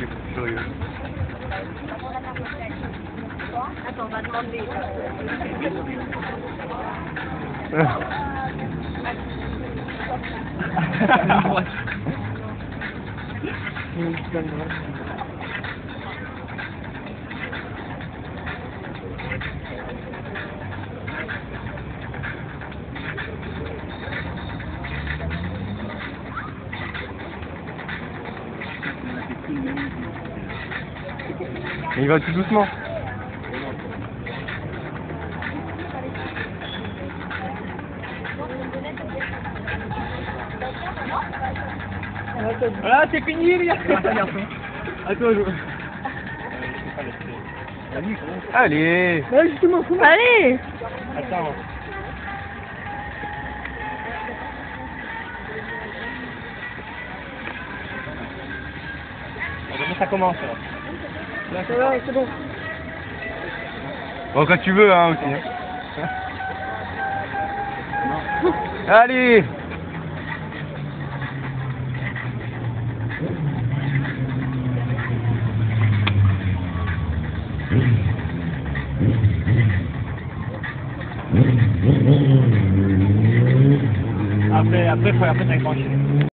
będzie w stroju. A to was modlitwa. Il va tout doucement. Voilà, c'est fini, les gars. À toi, je. Allez comment Allez Attends. Ça commence. Là, ça va, c'est bon. Bon, quand tu veux, hein, aussi. hein. Allez Après, après, faut, après, t'as.